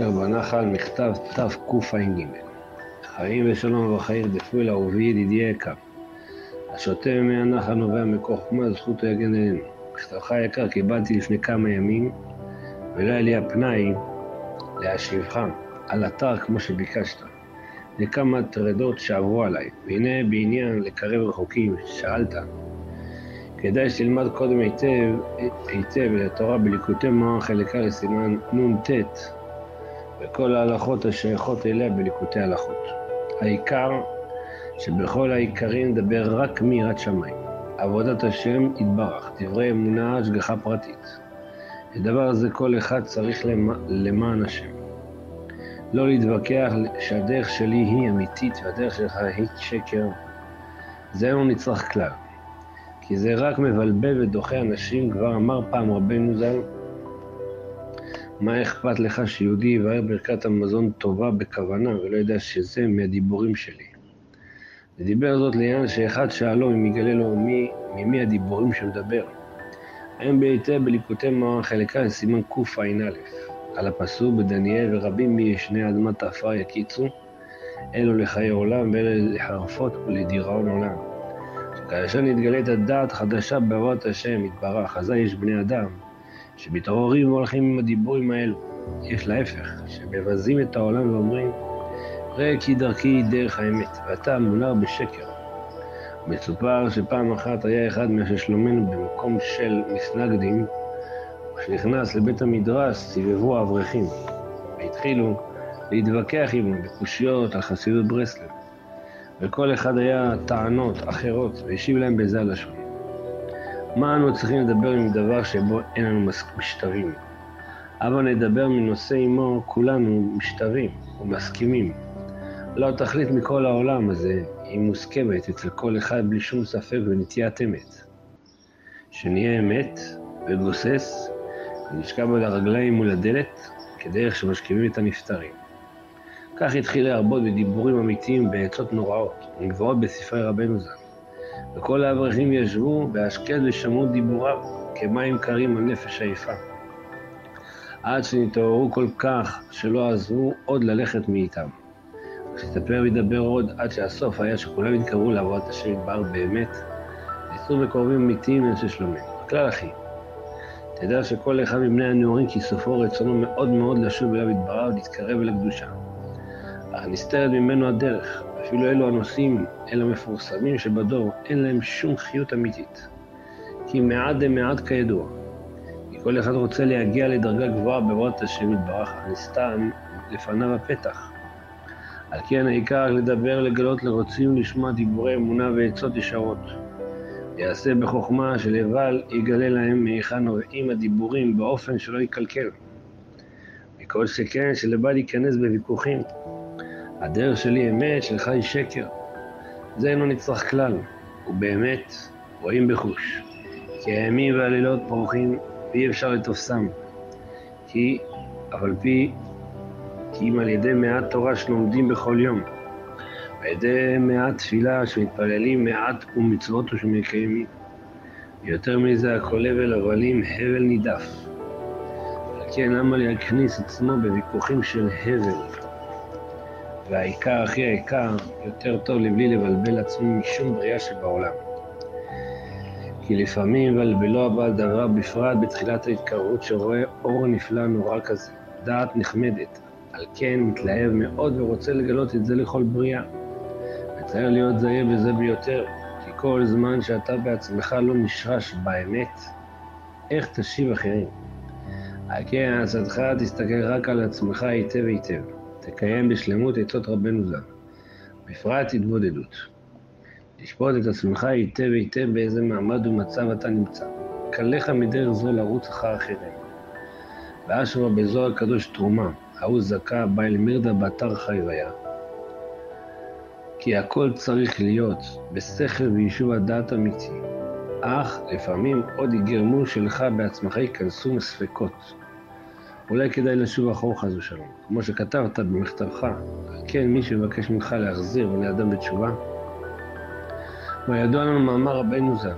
אשר בנחל מכתב תקע"ג חיים ושלום וברכה ירדפו אל אהובי ידידי היקר. השותה ממי הנחל נובע מכוח חוכמה זכות יגן עלינו. מכתבך היקר קיבלתי לפני כמה ימים ולא היה לי הפנאי להשיבך על אתר כמו שביקשת. לכמה טרדות שעברו עליי, והנה בעניין לקרב רחוקים, שאלת. כדאי שתלמד קודם היטב, היטב את התורה בליקוטי מוח חלקה לסימן נ"ט וכל ההלכות השייכות אליה בליקוטי הלכות. העיקר שבכל העיקרים נדבר רק מיראת שמיים. עבודת השם יתברך, דברי אמונה, השגחה פרטית. הדבר הזה כל אחד צריך למען השם. לא להתווכח שהדרך שלי היא אמיתית והדרך שלך היא שקר. זה לא נצרך כלל. כי זה רק מבלבל ודוחה אנשים, כבר אמר פעם רבנו ז"ל, מה אכפת לך שיהודי יבאר ברכת המזון טובה בכוונה ולא ידע שזה מהדיבורים שלי. ודיבר זאת לעניין שאחד שאלו אם יגלה לו מי, ממי הדיבורים שמדבר. הם בעיטה בליקוטי מרן חלקה לסימן קע"א, על הפסוק בדניאל ורבים מישני אדמת עפר יקיצו, אלו לחיי עולם ואלה לחרפות ולדיראון עולם. כאשר נתגלית הדעת חדשה בעבודת השם יתברך, אזי יש בני אדם שמתעוררים והולכים עם הדיבורים האלו. יש להפך, שמבזים את העולם ואומרים, ראה כי דרכי היא דרך האמת, ואתה מונר בשקר. מסופר שפעם אחת היה אחד מהשלומנו במקום של מסנגדים, וכשנכנס לבית המדרש סיבבו האברכים, והתחילו להתווכח עמו בקושיות על חסידות ברסלב. וכל אחד היה טענות אחרות, והשיב להם בזה הלשון. מה אנו צריכים לדבר עם דבר שבו אין לנו משתווים? אבל נדבר מנושא עמו כולנו משתווים ומסכימים. לא התכלית מכל העולם הזה היא מוסכמת אצל כל אחד בלי שום ספק ונטיית אמת. שנהיה אמת וגוסס ונשכב על הרגליים מול הדלת כדרך שמשכיבים את הנפטרים. כך התחיל להרבות בדיבורים אמיתיים בעצות נוראות ונגברות בספרי רבנו ז"ל. וכל האברכים ישבו בהשקט ושמעו דיבוריו כמים קרים על נפש עייפה. עד שנתעוררו כל כך שלא עזבו עוד ללכת מאיתם. כשתספר וידבר עוד עד שהסוף היה שכולם יתקרבו לעבודת השם יתברך באמת, ניסו מקורבים אמיתיים לאנשי שלומנו. הכלל אחי, תדע שכל אחד מבני הנעורים כי סופו רצונו מאוד מאוד לשוב אליו יתברך ולהתקרב אל הקדושה. אך נסתרת ממנו הדרך, אפילו אלו הנושאים, אל המפורסמים שבדור, אין להם שום חיות אמיתית. כי מעט דמעט כידוע. כי כל אחד רוצה להגיע לדרגה גבוהה בעבודת השם יתברך, הנסתן לפניו הפתח. על כן העיקר לדבר, לגלות לרוצים לשמוע דיבורי אמונה ועצות ישרות. יעשה בחוכמה שלבל יגלה להם מהיכן נובעים הדיבורים באופן שלא יקלקל. מכל שכן שלבד ייכנס בוויכוחים. הדרך שלי אמת, שלך היא שקר. זה אינו נצרך כלל, ובאמת רואים בחוש. כי הימים והלילות פורחים ואי אפשר לתופסם. כי, אף על פי, כי אם על ידי מעט תורה שלומדים בכל יום, ועל ידי מעט תפילה שמתפללים מעט ומצוות שמקיימים. יותר מזה הכל הבל הבלים הבל נידף. על כן למה להכניס עצמו בוויכוחים של הבל? והעיקר הכי העיקר, יותר טוב לבלי לבלבל עצמו משום בריאה שבעולם. כי לפעמים מבלבלו הבעל דבר בפרט בתחילת ההתקררות שרואה אור נפלא נורא כזה, דעת נחמדת, על כן מתלהב מאוד ורוצה לגלות את זה לכל בריאה. וצריך להיות זהיר בזה ביותר, כי כל זמן שאתה בעצמך לא נשרש באמת, איך תשיב אחרים? על כן עצתך תסתכל רק על עצמך היטב היטב. תקיים בשלמות עצות רבנו ז"ל, בפרט התבודדות. לשפוט את עצמך היטב היטב באיזה מעמד ומצב אתה נמצא. קליך מדרך זו לרוץ אחר אחרים. ואשרה בזוהר הקדוש תרומה, ההוא זכה בא אל מירדה באתר חייביה. כי הכל צריך להיות בשכל ויישוב הדעת אמיתי. אך לפעמים עוד יגרמו שלך בעצמך ייכנסו מספקות, אולי כדאי לשוב אחור חס ושלום. כמו שכתבת במכתבך, כן, מי שמבקש ממך להחזיר ולאדם בתשובה. וידוע לנו מאמר רבנו ז"ל,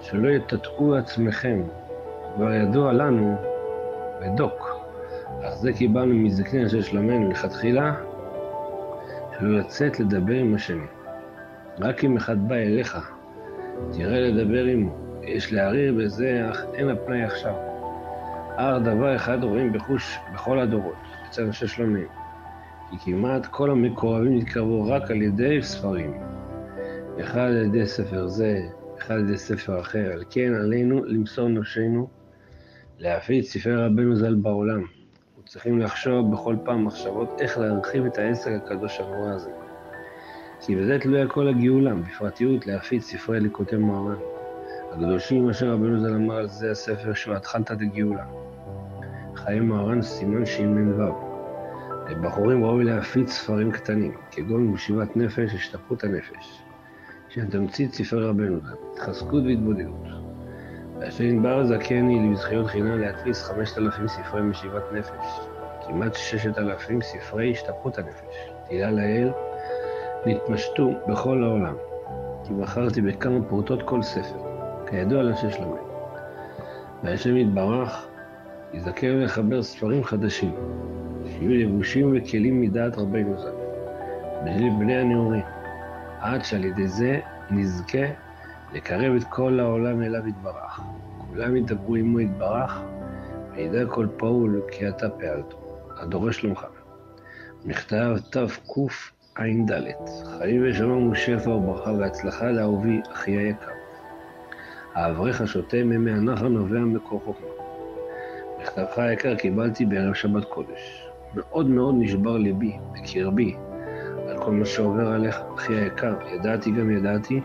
שלא יטטאו עצמכם, כבר ידוע לנו, בדוק, אך זה קיבלנו מזקני אנשי שלומנו לכתחילה, שלא לצאת לדבר עם השני. רק אם אחד בא אליך, תראה לדבר עמו. יש להעריך בזה, אך אין הפנאי עכשיו. אך דבר אחד רואים בחוש בכל הדורות, אצל אנשי שלומנו. כי כמעט כל המקורבים נתקרבו רק על ידי ספרים. אחד על ידי ספר זה, אחד על ידי ספר אחר. על כן עלינו למסור נפשנו להפיץ ספרי רבנו ז"ל בעולם. וצריכים לחשוב בכל פעם מחשבות איך להרחיב את העסק הקדוש הנורא הזה. כי בזה תלויה כל הגאולה, בפרטיות להפיץ ספרי ליקוטי מוהר"ן. הקדושים אשר רבנו ז"ל אמר על זה הספר שהוא התחלתא דגאולה. חיי מוהר"ן סימן שמ"ו. לבחורים ראוי להפיץ ספרים קטנים, כגון משיבת נפש, השתפרות הנפש, שהם תמצית ספרי רבנו ז"ל, התחזקות והתבודדות. ואשר נדבר היא לבזכיות חינם חמשת אלפים ספרי משיבת נפש, כמעט ששת אלפים ספרי השתפרות הנפש. תהילה לאל, נתפשטו בכל העולם, כי בחרתי בכמה פרוטות כל ספר, כידוע לאנשי שלומנו. והשם יתברך, יזכה לחבר ספרים חדשים, שיהיו לבושים וכלים מדעת רבינו ז"ל, בשביל בני הנעורים, עד שעל ידי זה נזכה לקרב את כל העולם אליו יתברך. כולם ידברו עמו יתברך, וידע כל פעול כי אתה פעלתו. הדורש שלומך. מכתב תקע"ד חיים ושלום ושפע וברכה והצלחה לאהובי אחי היקר. האברך השותה ממי הנחל נובע מקור חוכמה. מכתבך היקר קיבלתי בערב שבת קודש. מאוד מאוד נשבר ליבי, בקרבי, על כל מה שעובר עליך, אחי היקר. ידעתי גם ידעתי,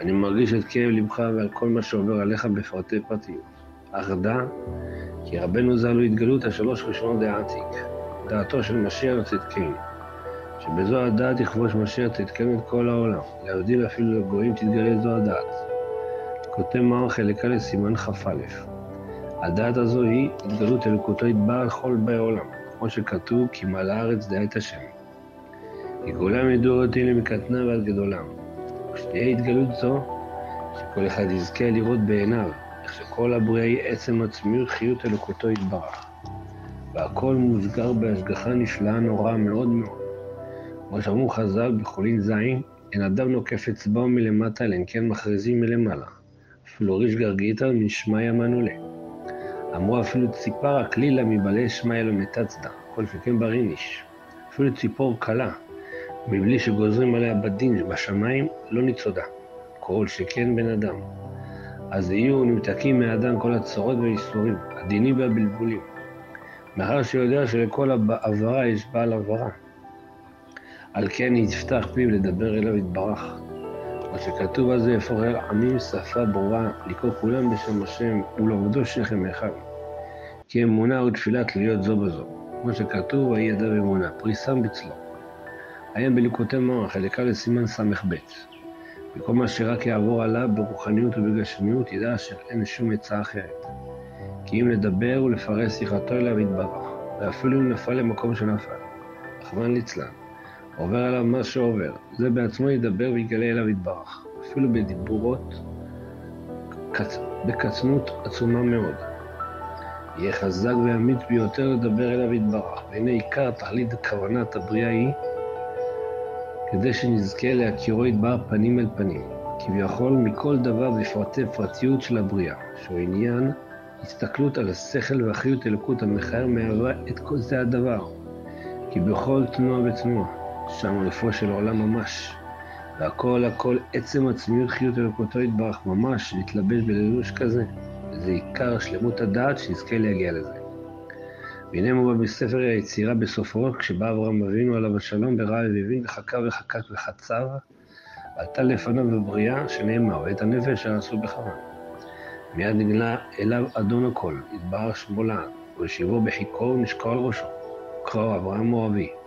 אני מרגיש את כאב לבך ועל כל מה שעובר עליך בפרטי פרטיות. אך דע כי רבנו ז"ל הוא התגלות השלוש ראשונות דעתיק, דעתו של משיח צדקנו, שבזו הדעת יכבוש משיח צדקנו את כל העולם, להבדיל אפילו לגויים תתגלה זו הדעת. כותב מר חלקה לסימן כ"א. הדעת הזו היא התגלות אלוקותו יתברך כל באי עולם, כמו שכתוב כי מלא הארץ דעה את השם. כי כולם ידעו אותי למקטנה ועד גדולם. כשתהיה התגלות זו, שכל אחד יזכה לראות בעיניו איך שכל הבריאה היא עצם עצמי וחיות אלוקותו יתברך. והכל מוסגר בהשגחה נפלאה נוראה מאוד מאוד. כמו שאמרו חז"ל בחולין ז', אין אדם נוקף אצבעו מלמטה, אלא אם כן מכריזים מלמעלה. אפילו ריש גרגיתא משמיא מנעולה. אמרו אפילו ציפר הכלילה מבעלי שמיא לא מתצדה, כל שכן בריניש. אפילו ציפור קלה, מבלי שגוזרים עליה בדין בשמיים, לא ניצודה. כל שכן בן אדם. אז יהיו נמתקים מהאדם כל הצרות והאיסורים, הדינים והבלבולים. מאחר שיודע שלכל עברה יש בעל עברה. על כן יפתח פיו לדבר אליו יתברך. מה שכתוב על זה יפורר עמים שפה ברורה, לקרוא כולם בשם השם ולעובדו שכם אחד. כי אמונה ותפילה תלויות זו בזו. כמו שכתוב, ויהי ידיו אמונה, פריסם בצלו. היה בליקוטי מוח, חלקה לסימן ס"ב. וכל מה שרק יעבור עליו ברוחניות ובגשמיות, ידע אשר אין שום עצה אחרת. כי אם לדבר ולפרש שיחתו אליו יתברך, ואפילו אם נפל למקום שנפל, רחמן ליצלן, עובר עליו מה שעובר, זה בעצמו ידבר ויגלה אליו יתברך, אפילו בדיבורות, קצ... בקצנות עצומה מאוד. יהיה חזק ואמיץ ביותר לדבר אליו יתברך, והנה עיקר תכלית כוונת הבריאה היא כדי שנזכה להכירו יתברך פנים אל פנים, כביכול מכל דבר בפרטי פרטיות של הבריאה, שהוא עניין הסתכלות על השכל והחיות אלוקות המכער מהווה את כל זה הדבר, כי בכל תנועה ותנועה, שם אלפו של עולם ממש, והכל הכל עצם עצמיות חיות אלוקותו יתברך ממש, להתלבש בלבוש כזה, וזה עיקר שלמות הדעת שנזכה להגיע לזה. והנה מובא בספר היצירה בסופו, כשבא אברהם אבינו עליו השלום ברעב והבין וחקר וחקק וחצב, ועלתה לפניו בבריאה, שנאמר, ואת הנפש שעשו בכוונה. מיד נגלה אליו אדון הכל, יתברך שמו לעד, וישיבו בחיקו ונשקו על ראשו. קראו אברהם מואבי.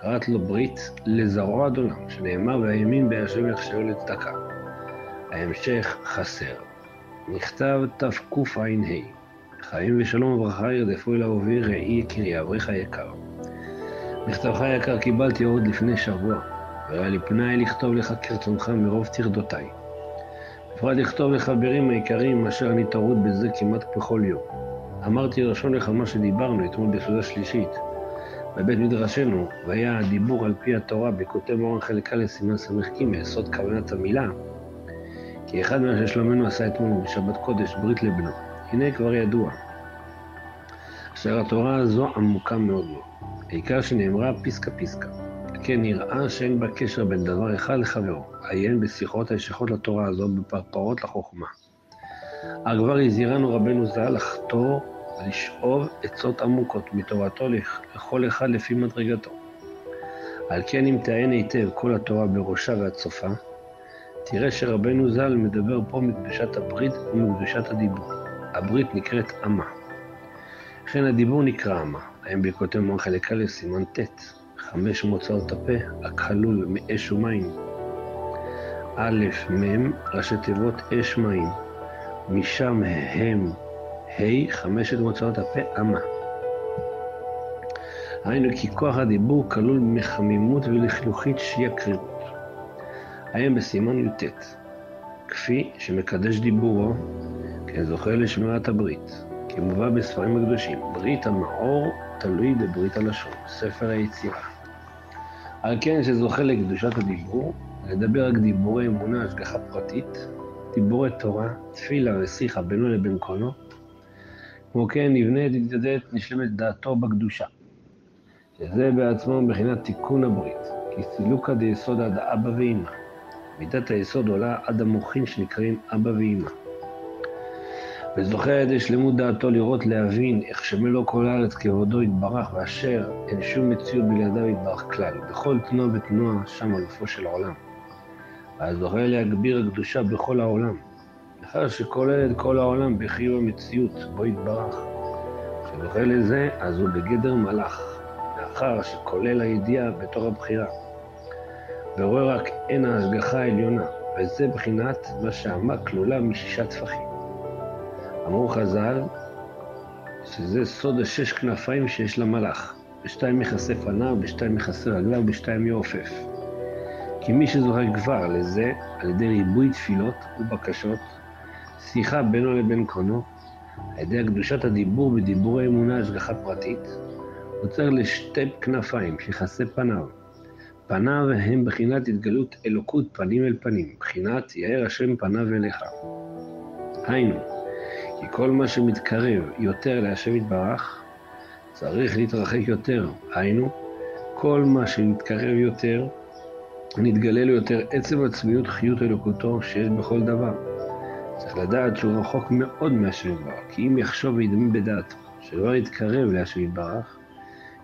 קראת לו ברית לזרוע אדונם, שנאמר והימין בהשם יחשבו לצדקה. ההמשך חסר. נכתב תקע"ה חיים ושלום וברכה ירדפו אל אהובי ראי יקירי, אברך היקר. מכתבך היקר קיבלתי עוד לפני שבוע, והיה לי פנאי לכתוב לך כרצונך מרוב טרדותיי. בפרט לכתוב לחברים היקרים אשר אני טרוד בזה כמעט בכל יום. אמרתי לשון לך מה שדיברנו אתמול בסעודה שלישית בבית מדרשנו, והיה הדיבור על פי התורה בכותב מורן חלק א' סימן ס"ג, סוד כוונת המילה, כי אחד מה ששלומנו עשה אתמול בשבת קודש ברית לבנו. הנה כבר ידוע, אשר התורה הזו עמוקה מאוד מאוד, העיקר שנאמרה פיסקה פיסקה. כן נראה שאין בה קשר בין דבר אחד לחברו, עיין בשיחות הישכות לתורה הזו בפרפרות לחוכמה. כבר הזהירנו רבנו ז"ל לחתור ולשאוב עצות עמוקות מתורתו לכל אחד לפי מדרגתו. על כן אם תעיין היטב כל התורה בראשה ועד סופה, תראה שרבנו ז"ל מדבר פה מקדושת הברית ומקדושת הדיבור. הברית נקראת אמה. לכן הדיבור נקרא אמה. האם ברכותיהם מון חלק א', סימן ט', חמש מוצאות הפה, הכלול מאש ומים. א', מ', ראשי תיבות אש מים. משם הם ה', חמשת מוצאות הפה, אמה. היינו כי כוח הדיבור כלול מחמימות ולכלוכית שהיא הקרירות. היום בסימן י"ט, כפי שמקדש דיבורו, כן זוכה לשמירת הברית, כמובא בספרים הקדושים, ברית המאור תלוי בברית הלשון, ספר היצירה. על כן שזוכה לקדושת הדיבור, לדבר רק דיבורי אמונה, השגחה פרטית, דיבורי תורה, תפילה ושיחה בינו לבין קונו, כמו כן נבנה תתגדד נשלמת דעתו בקדושה. שזה בעצמו מבחינת תיקון הברית, כי סילוקא דיסוד עד אבא ואמא. מידת היסוד עולה עד המוחין שנקראים אבא ואמא. וזוכה ידי שלמות דעתו לראות להבין איך שמלוא כל הארץ כבודו יתברך ואשר אין שום מציאות בלעדיו יתברך כלל, בכל תנועה ותנועה שם אלופו של העולם. ואז זוכה להגביר הקדושה בכל העולם, שכולל את כל העולם בחיוב המציאות בו יתברך. כשזוכה לזה, אז הוא בגדר מלאך, לאחר שכולל הידיעה בתור הבחירה. ורואה רק אין ההשגחה העליונה, וזה בחינת מה שהאמה כלולה משישה טפחים. אמרו חז"ל, שזה סוד השש כנפיים שיש למלאך, בשתיים מכסה פניו, בשתיים מכסה רגליו, בשתיים יעופף. כי מי שזוכה כבר לזה, על ידי ריבוי תפילות ובקשות, שיחה בינו לבין קונו, על ידי קדושת הדיבור בדיבורי אמונה השגחה פרטית, עוצר לשתי כנפיים, שיכסה פניו. פניו הם בחינת התגלות אלוקות פנים אל פנים, בחינת יאר השם פניו אליך. היינו, כי כל מה שמתקרב יותר להשם יתברך, צריך להתרחק יותר. היינו, כל מה שמתקרב יותר, נתגלה לו יותר עצם עצמיות חיות אלוקותו שיש בכל דבר. צריך לדעת שהוא רחוק מאוד מהשם יתברך, כי אם יחשוב וידמה בדעתו שלא יתקרב להשם יתברך,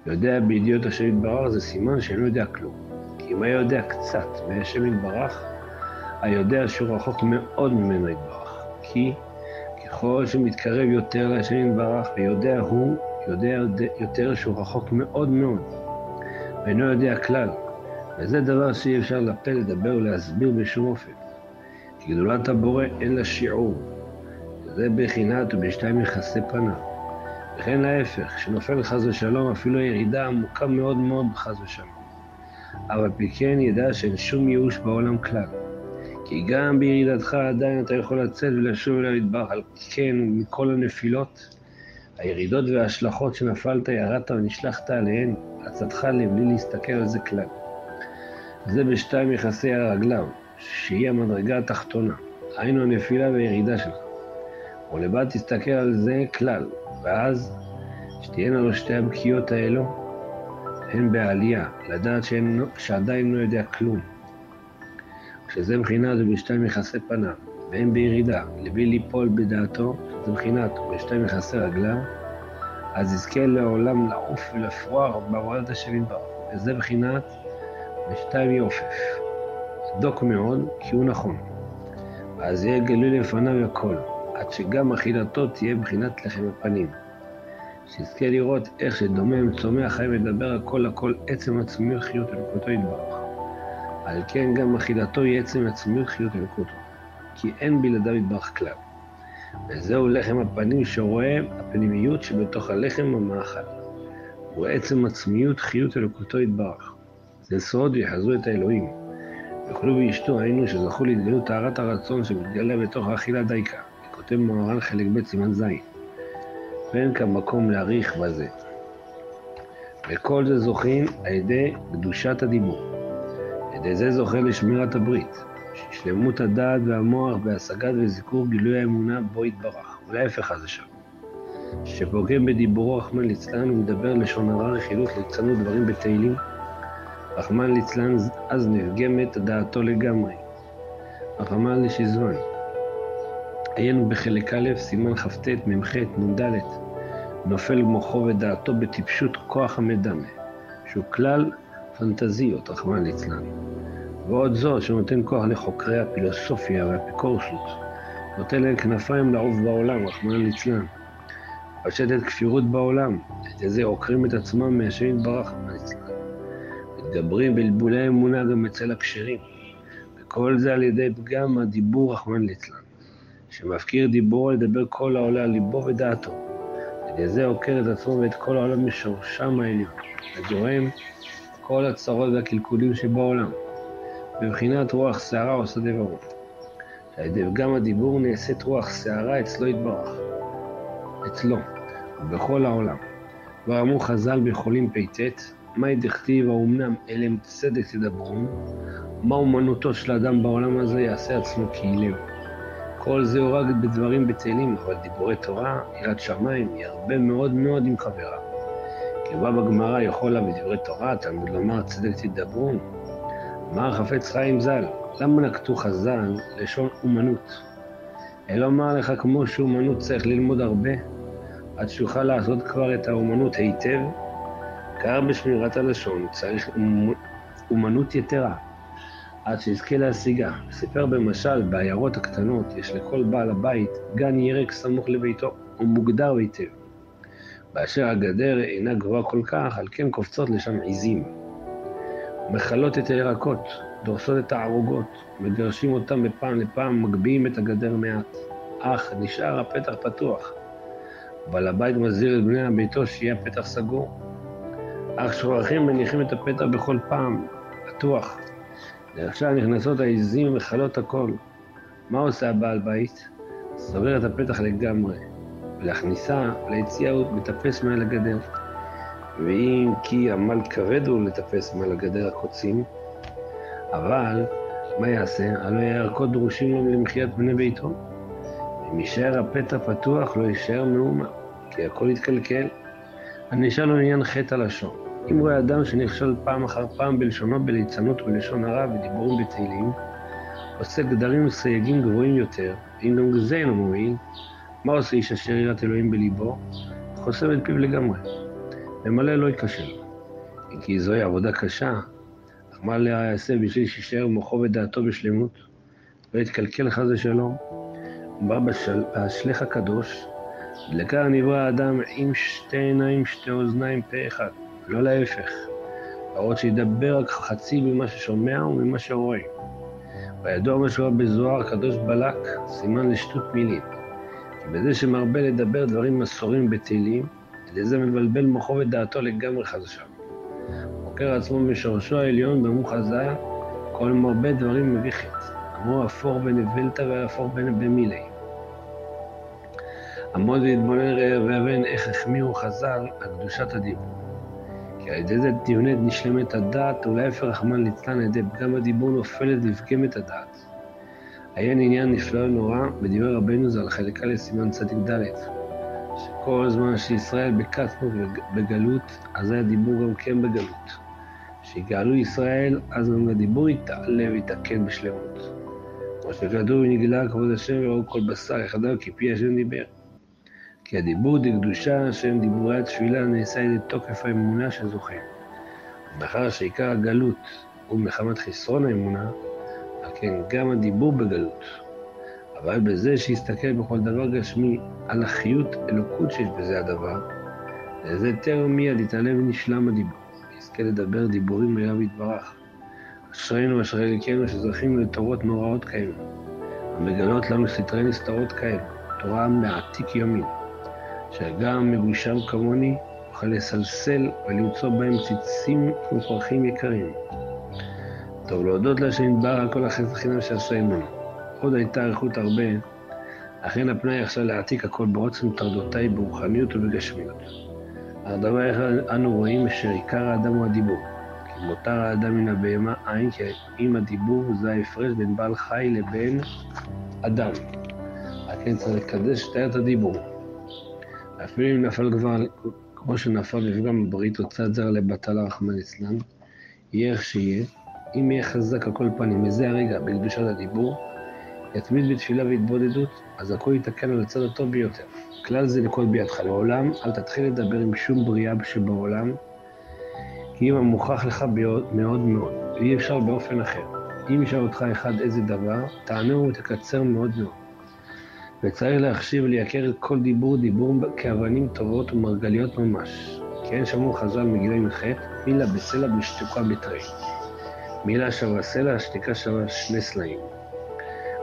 יודע בידיעות השם יתברך זה סימן שאינו יודע כלום. כי אם היה יודע קצת מהשם יתברך, היודע שהוא רחוק מאוד ממנו יתברך. כי ככל שמתקרב יותר להשם יתברך, ויודע הוא, יודע יותר שהוא רחוק מאוד מאוד, ואינו יודע כלל. וזה דבר שאי אפשר לפה לדבר ולהסביר בשום אופן. כי גדולת הבורא אין לה שיעור. זה בחינת ובשתיים יחסי פניו. וכן להפך, כשנופל חס ושלום אפילו ירידה עמוקה מאוד מאוד חס ושלום. אבל פי כן ידע שאין שום ייאוש בעולם כלל. כי גם בירידתך עדיין אתה יכול לצאת ולשוב אליו יתברך. על כן, מכל הנפילות, הירידות וההשלכות שנפלת, ירדת ונשלחת עליהן, עצתך לבלי להסתכל על זה כלל. זה בשתיים יחסי הרגליו, שהיא המדרגה התחתונה, היינו הנפילה והירידה שלך. ולבד תסתכל על זה כלל, ואז שתהיינה לו שתי הבקיאות האלו, הן בעלייה, לדעת שאין, שעדיין לא יודע כלום. כשזה מבחינת ובשתיים יחסי פניו, והן בירידה, לבלי ליפול בדעתו, שזה מבחינת ובשתיים יחסי רגליו, אז יזכה לעולם לעוף ולפרוח בעבודת השם יתברך. וזה מבחינת ושתיים יעופף. דוק מאוד, כי הוא נכון. אז יהיה גלוי לפניו הכל, עד שגם אכילתו תהיה מבחינת לחם הפנים. שיזכה לראות איך שדומם, צומח, חי מדבר הכל הכל עצם עצמיות חיות אלוקותו יתברך. על כן גם אכילתו היא עצם עצמיות חיות אלוקותו, כי אין בלעדיו יתברך כלל. וזהו לחם הפנים שרואה הפנימיות שבתוך הלחם המאכל. הוא עצם עצמיות חיות אלוקותו יתברך. זה סוד יחזו את האלוהים. יאכלו וישתו היינו שזכו להתגלות טהרת הרצון שמתגלה בתוך האכילה דייקה. כותב מוהר"ן חלק ב' סימן ז'. ואין כאן מקום להאריך בזה. וכל זה זוכים על ידי קדושת הדיבור. על ידי זה זוכה לשמירת הברית, שלמות הדעת והמוח בהשגת וזיכור גילוי האמונה בו יתברך, ולהפך הזה שם. שפוגם בדיבורו רחמן ליצלן ומדבר לשון הרע רכילות ליצנות דברים בתהילים, רחמן ליצלן אז נפגמת דעתו לגמרי. רחמן לשיזבן. עיינו בחלק א', סימן כ"ט, מ"ח, נ"ד, נופל מוחו ודעתו בטיפשות כוח המדמה, שהוא כלל פנטזיות, רחמן ליצלן. ועוד זאת שנותן כוח לחוקרי הפילוסופיה והאפיקורסות, נותן להם כנפיים לעוף בעולם, רחמנא ליצלן. פשטת כפירות בעולם, על זה עוקרים את עצמם מהשם יתברך, רחמנא ליצלן. מתגברים בלבולי האמונה גם אצל הכשרים, וכל זה על ידי פגם הדיבור, רחמנא ליצלן. שמפקיר דיבורו לדבר כל העולה על ליבו ודעתו. על ידי זה עוקר את עצמו ואת כל העולם משורשם העליון, וגורם כל הצרות והקלקולים שבעולם. בבחינת רוח שערה עושה דברו. על ידי גם הדיבור נעשית רוח שערה אצלו יתברך. אצלו, ובכל העולם. כבר אמרו חז"ל בחולים פט, מהי דכתיב האומנם אלם צדק תדברון? מה אומנותו של האדם בעולם הזה יעשה עצמו כאילם. כל זה הוא רק בדברים בטלים, אבל דיבורי תורה, יראת שמיים, היא הרבה מאוד מאוד עם חברה. כי בא בגמרא יכולה בדברי תורה, תלמוד לומר צדק תדברון, אמר חפץ חיים ז"ל, למה נקטו חז"ל לשון אומנות? אלא אומר לך כמו שאומנות צריך ללמוד הרבה, עד שיוכל לעשות כבר את האומנות היטב, כך בשמירת הלשון צריך אומנות יתרה, עד שיזכה להשיגה. סיפר במשל, בעיירות הקטנות יש לכל בעל הבית גן ירק סמוך לביתו, ומוגדר היטב. באשר הגדר אינה גבוהה כל כך, על כן קופצות לשם עיזים. מכלות את הירקות, דורסות את הערוגות, מגרשים אותם מפעם לפעם, מגביהים את הגדר מעט. אך נשאר הפתח פתוח. בעל הבית מזהיר את בני ביתו שיהיה הפתח סגור. אך שוכחים מניחים את הפתח בכל פעם, פתוח. ועכשיו נכנסות העיזים ומכלות הכל. מה עושה הבעל בית? סוגר את הפתח לגמרי, ולהכניסה ליציאה הוא מטפס מעל הגדר. ואם כי עמל כבד הוא לטפס מעל הגדר הקוצים, אבל מה יעשה? הלא הירקות דרושים לו למחיית בני ביתו. אם יישאר הפתע פתוח, לא יישאר מאומה, כי הכל יתקלקל. אשאל לו עניין חטא הלשון. אם רואה אדם שנכשל פעם אחר פעם בלשונו בליצנות ובלשון הרע ודיבורים בתהילים, עושה גדרים וסייגים גבוהים יותר, אם גם זה אינו מועיל, מה עושה איש אשר יראת אלוהים בליבו? חוסם את פיו לגמרי. ממלא לא ייכשל. כי זוהי עבודה קשה, אך מה יעשה בשביל שישאר מוחו ודעתו בשלמות, לא יתקלקל חס ושלום? בא בהשלך הקדוש, דלקה נברא האדם עם שתי עיניים, שתי אוזניים, פה אחד, לא להפך. להראות שידבר רק חצי ממה ששומע וממה שרואה. וידוע מה שהוא בזוהר הקדוש בלק, סימן לשטות מילים. כי בזה שמרבה לדבר דברים מסורים בתהילים, על זה מבלבל מוחו ודעתו לגמרי חדשה. עוקר עצמו משורשו העליון באמו חז"ל, כל מרבה דברים מביא חטא. אמרו אפור בנבלתא ואפור במילי. עמוד והתבונן ראה ואבן איך החמירו חז"ל על קדושת הדיבור. כי על ידי זה דיונת נשלמת הדעת, ולהפך רחמן ליצלן על ידי פגם הדיבור נופלת לפגם הדעת. עיין עניין נפלא ונורא בדברי רבנו זה על חלקה לסימן ד', שכל זמן שישראל בקטנות בגלות, אזי הדיבור גם כן בגלות. שיגאלו ישראל, אז גם הדיבור יתעלה ויתקן בשלמות. כמו שכתוב, ונגלה כבוד השם וראו כל בשר יחדיו כי פי השם דיבר. כי הדיבור דקדושה, השם דיבורי התפילה, נעשה על ידי תוקף האמונה שזוכה. מאחר שעיקר הגלות הוא מחמת חסרון האמונה, על כן גם הדיבור בגלות. אבל בזה שיסתכל בכל דבר גשמי על החיות אלוקות שיש בזה הדבר, לזה טרם מיד יתעלה ונשלם הדיבור, ויזכה לדבר דיבורים אליו יתברך. אשרינו אשרי אליקנו שזוכים לתורות נוראות כאלו, המגלות לנו סתרי נסתרות כאלו, תורה מעתיק יומין, שגם מבושם כמוני יוכל לסלסל ולמצוא בהם ציצים ופרחים יקרים. טוב, להודות להשם יתברך על כל החסד חינם שעשה עמנו. עוד הייתה אריכות הרבה, אכן הפנאי עכשיו להעתיק הכל בעוצם טרדותיי ברוחניות ובגשמיות. אך דבר אחד אנו רואים שעיקר האדם הוא הדיבור. כי מותר האדם מן הבהמה אין, כי אם הדיבור זה ההפרש בין בעל חי לבין אדם. כן צריך לקדש את הדיבור. אפילו אם נפל כבר, כמו שנפל מפגם בברית או צד זר לבטלה רחמנא ליצלן, יהיה איך שיהיה, אם יהיה חזק על כל פנים מזה הרגע בקדושת הדיבור, יתמיד בתפילה והתבודדות, אז הכל יתקן על הצד הטוב ביותר. כלל זה לכל בידך. לעולם אל תתחיל לדבר עם שום בריאה שבעולם, כי אם המוכח לך מאוד מאוד, ואי אפשר באופן אחר. אם ישאל אותך אחד איזה דבר, תענהו ותקצר מאוד מאוד. וצריך להחשיב ולייקר את כל דיבור דיבור כאבנים טובות ומרגליות ממש. כי אין שמעו חז"ל מגילי מחטא, מילה בסלע בשתיקה בתרי. מילה שווה סלע, שתיקה שווה שני סלעים.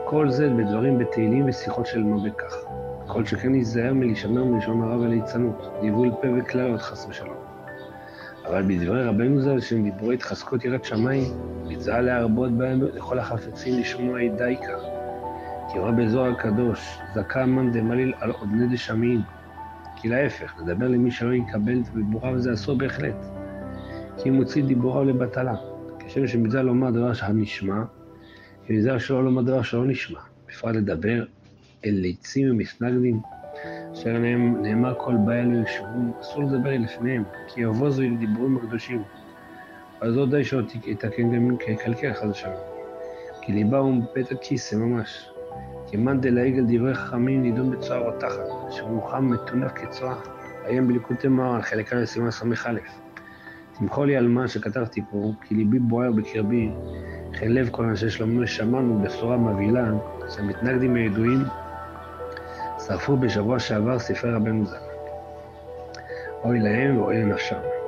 כל זה בדברים בתהילים ושיחות של מה בכך. כל שכן ייזהר מלהישמר מלשון הרע וליצנות, ניבול פה וקללות חס ושלום. אבל בדברי רבנו ז"ל, שהם דיברו התחזקות יראת שמיים, מצווה להרבות בהם לכל החפצים לשמוע דייקה. כי רואה בזוהר הקדוש, זכה מן דמליל על עודני דשמיים. כי להפך, לדבר למי שלא יקבל את דיבוריו זה אסור בהחלט. כי אם מוציא דיבוריו לבטלה. כשם שמצווה לומר דבר שנשמע, ונזהר שלא לומר דבר שלא נשמע, בפרט לדבר אל ליצים ומסנגדים, אשר נאמר כל באי אלו ישבו, אסור לדבר לפניהם, כי יבוזו עם דיבורים הקדושים. אז לא די שלא יתקן גם חס ושלום. כי ליבה הוא בית הכיסא ממש. כי מאן דלעגל דברי חכמים נידון בצוהר או תחת, אשר מוכן מטונף כצוהר, עיין בליקוטי מוהר"ן, חלק א' סימן ס"א. תמחול לי על מה שכתבתי פה, כי ליבי בוער בקרבי, וכן לב כל אנשי שלומנו שמענו בשורה מבהילה שהמתנגדים הידועים שרפו בשבוע שעבר ספרי רבנו ז"ל. אוי להם ואוי לנפשם.